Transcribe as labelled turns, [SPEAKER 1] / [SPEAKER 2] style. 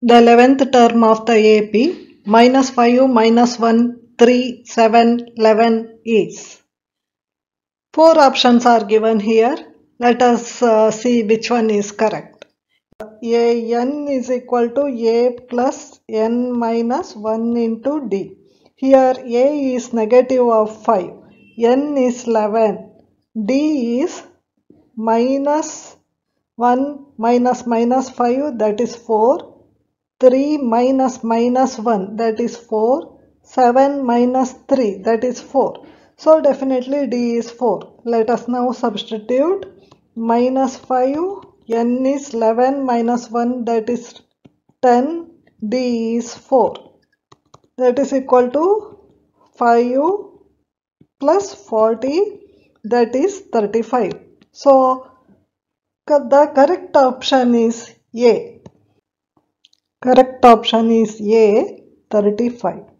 [SPEAKER 1] the 11th term of the AP minus 5 minus 1 3 7 11 is. Four options are given here. Let us uh, see which one is correct. A n is equal to a plus n minus 1 into d. Here a is negative of 5, n is 11, d is minus 1 minus minus 5 that is 4 3 minus minus 1 that is 4 7 minus 3 that is 4 so definitely d is 4 let us now substitute. Minus 5 n is 11 minus 1 that is 10 d is 4 that is equal to 5 plus 40 that is 35 so the correct option is a correct option is A thirty five